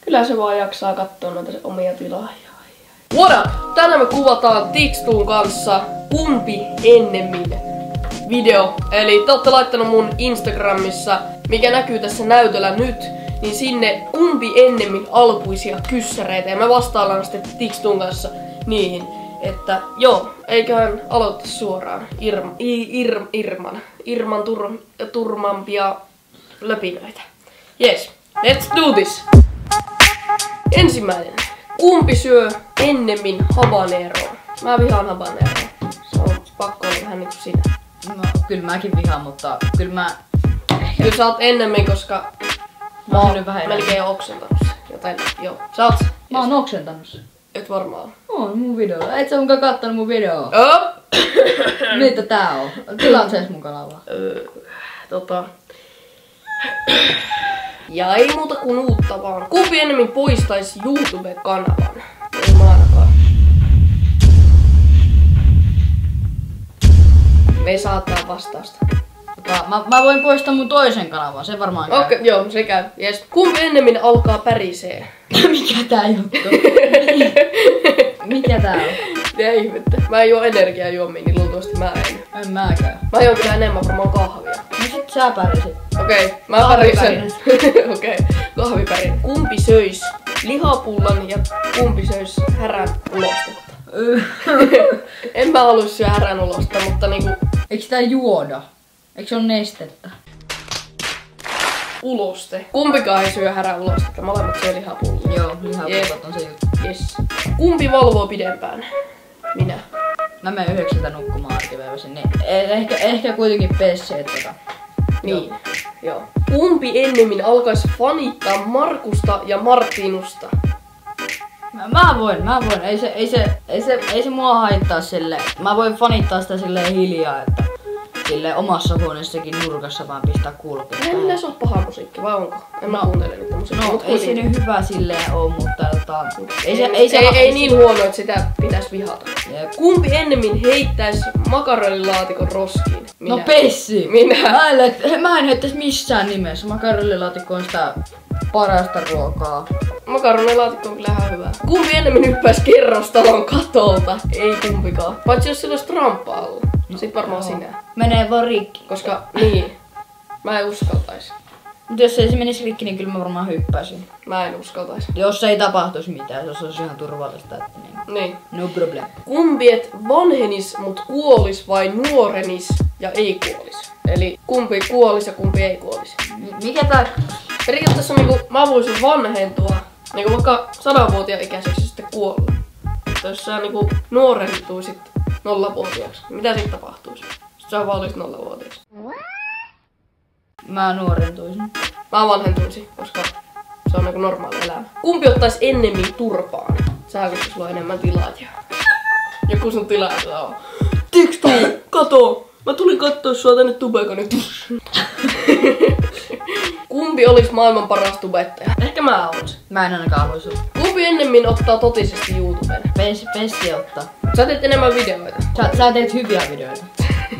Kyllä se vaan jaksaa katsoa noita omia tilaajia. What up? Tänään me kuvataan Tikstuun kanssa kumpi ennemmin video. Eli te olette laittanut mun Instagramissa, mikä näkyy tässä näytöllä nyt, niin sinne kumpi ennemmin alkuisia kyssäreitä. Ja me vastaillaan sitten Tikstuun kanssa niihin. Että joo, eiköhän aloita suoraan Irm, I, Irm, Irman, Irman tur, turmampia löpinöitä. Yes, let's do this! Ensimmäinen. Kumpi syö ennemmin habaneroa? Mä vihaan habaneroa. Se on pakko olla vähän niinku sinä. No, kyllä mäkin vihaan, mutta kyllä mä... Kyllä sä oot ennemmin, koska Mä oon nyt vähän melkein oksentanut sen. Joten joo, sä oot, Mä oon oksentanut sen. et varmaan. On mun video. Et sä mukaan kattonut mun videoa. Oh. Mitä tää on? Tilaat sen mun kanavaa. Öö, tota... Ja ei muuta kuin uutta vaan. Kumpi ennemmin poistaisi YouTube-kanavan? Ei mä ainakaan. Me ei saa tää vastausta. Tota, mä, mä voin poistaa mun toisen kanavan, se varmaan käy. Okei, okay, joo, se käy. Yes. Kumpi ennemmin alkaa pärisee? Mikä tää juttu? Mikä tää on? Mitä ihmettä? Mä en juo energiajuomia, niin luultavasti mä en. En mäkään. Mä juon kyllä enemmän varmaan kahvia. No sit sä pärjäsit. Okei, okay, mä pärisen. Okei, okay, kahvipärin. Kumpi söis lihapullan ja kumpi söis härän ulostetta? en mä halua syödä härän ulostetta, mutta niinku Eikö tää juoda? Eikö se ole nestettä? uloste. Kumpikaan ei syö härän ulostetta, molemmat syö lihapullia. Joo, lihapullat on se juttu. Yes. Kumpi valvoo pidempään? Minä. Mä menen yhdeksältä nukkumaan arkipäiväisin, niin eh- ehkä, ehkä kuitenkin PC tota. Niin. Joo. Kumpi ennemmin alkaisi fanittaa Markusta ja Martinusta? Mä, mä voin, mä voin. Ei se, ei se, ei se, ei se mua haittaa sille. Mä voin fanittaa sitä silleen hiljaa, että sille omassa huoneessakin nurkassa vaan pistää kuulokkeet En päälle. se ole paha musiikki, vai onko? En mä No. kuuntele niitä musiikkia. No, ei se nyt hyvä silleen oo, mutta tota, ei se, ei, ei se, ei, ei niin huono, että sitä pitäisi vihata. Jep. Kumpi ennemmin heittäisi makaronilaatikon roskiin? Minä. No Pessi! Minä. Mä en, mä en heittäisi missään nimessä. Makaronilaatikko on sitä parasta ruokaa. Makaronilaatikko on kyllä ihan hyvä. Kumpi ennemmin hyppäisi kerrostalon katolta? Ei kumpikaan. Paitsi jos sillä olisi tramppa alla. Sit varmaan sinä. Menee vaan rikki. Koska niin, mä en uskaltaisi. Mutta jos ei se menisi rikki, niin kyllä mä varmaan hyppäisin. Mä en uskaltaisi. Jos ei tapahtuisi mitään, jos olisi ihan turvallista, että niin. Niin. No problem. Kumpi et vanhenis, mut kuolis vai nuorenis ja ei kuolis? Eli kumpi kuolis ja kumpi ei kuolis? M- mikä tää... Periaatteessa niinku, mä voisin vanhentua niinku vaikka sadanvuotiaan ikäiseksi sitten kuolla. Jos sä niinku nuorentuisit nollavuotiaaksi, mitä sitten tapahtuisi? Sitten sä vaan olisit nollavuotiaaksi. Mä nuorentuisin. Mä vanhentuisin, koska se on niinku normaali elämä. Kumpi ottaisi ennemmin turpaan? Sä koska sulla on enemmän tilaajia. Joku sun tilaaja on. Tikstu, kato! Mä tulin kattoo sua tänne tubeka nyt. Kumpi olisi maailman paras tubettaja? Ehkä mä olisin. Mä en ainakaan haluaisi olla. Kumpi ennemmin ottaa totisesti YouTubeen? Pessi, pessi ottaa. Sä teet enemmän videoita. Sä, sä teet hyviä videoita.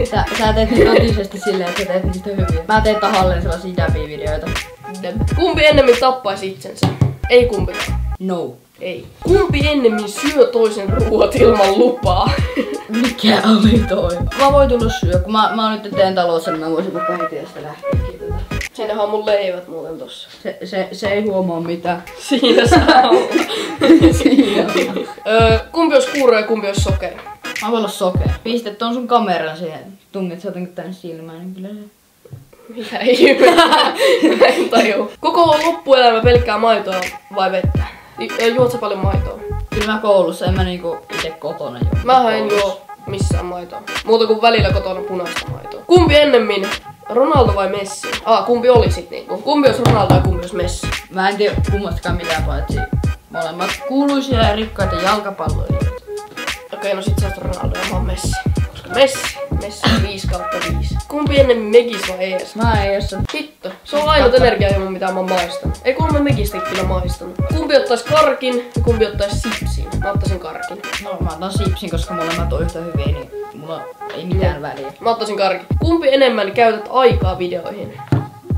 Sä, sä teet totisesti silleen, että sä teet niistä hyviä. Mä teen tahalleen sellaisia jäbiä videoita. Kumpi ennemmin tappaisi itsensä? Ei kumpikaan. No. Ei. Kumpi ennemmin syö toisen ruoat ilman lupaa? Mikä oli toi? Mä voin tulla syö, kun mä, mä nyt teen talossa, niin mä voisin vaikka heti tästä lähteäkin tätä. Siinähän on mun leivät muuten tossa. Se, se, se ei huomaa mitään. Siinä saa olla. Siinä öö, kumpi olisi kuuro ja kumpi olisi sokea? Mä voin olla sokea. Pistät ton sun kameran siihen. Tungit sä jotenkin tänne silmään, niin kyllä se... Mitä ihmettä? Mä en tajua. Koko loppuelämä pelkkää maitoa vai vettä? Ju- Juot sä paljon maitoa? Kyllä mä koulussa, en mä niinku ite kotona juo. Mä en juo missään maitoa. Muuta kuin välillä kotona punaista maitoa. Kumpi ennemmin? Ronaldo vai Messi? Ah, kumpi olisit niinku? Kumpi olisi Ronaldo ja kumpi olisi Messi? Mä en tiedä kummastakaan mitään paitsi molemmat kuuluisia ja rikkaita jalkapalloilijoita. Okei, no sit sä oot Ronaldo ja mä oon Messi. Koska Messi, Messi 5 kautta 5. Kumpi ennemmin Megis vai ES? Mä jos Hitto, se on ainut energiajuoma mitä mä oon maistanut. Ei kun mä Megistä kyllä maistanut. Kumpi ottais karkin ja kumpi ottais sipsin? Mä ottaisin karkin. No mä otan sipsin, koska molemmat on yhtä hyviä, niin mulla ei mitään väliä. Mä ottaisin karkin. Kumpi enemmän käytät aikaa videoihin?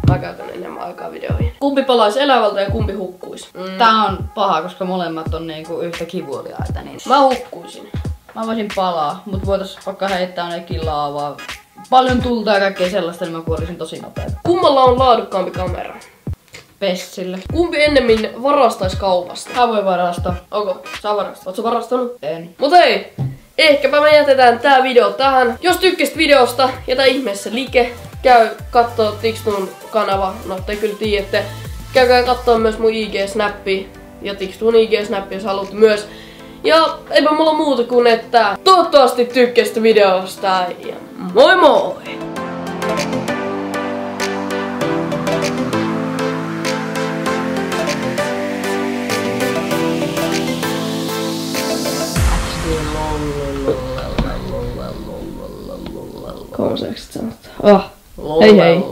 mä käytän enemmän aikaa videoihin. Kumpi palaisi elävältä ja kumpi hukkuisi? Mm. Tää on paha, koska molemmat on niinku yhtä kivuliaita, niin Mä hukkuisin. mä voisin palaa, mut voitais vaikka heittää nekin laavaa. Paljon tulta ja kaikkea sellaista, niin mä kuolisin tosi nopeasti. Kummalla on laadukkaampi kamera? Pessille. Kumpi ennemmin varastaisi kaupasta? Mä voin varastaa. Onko? Sä varastat. Ootko varastanut? En. Mut ei, ehkäpä me jätetään tää video tähän. Jos tykkäsit videosta, jätä ihmeessä like. Käy kattoo Tikstun kanava, no te kyllä tiedätte. Käykää kattoo myös mun IG-snappi ja Tikstun IG-snappi, jos haluatte myös. Ja eipä mulla muuta kuin että toivottavasti tykkäsit videosta ja moi moi! Kolme sanotaan. Ah. Hei hei.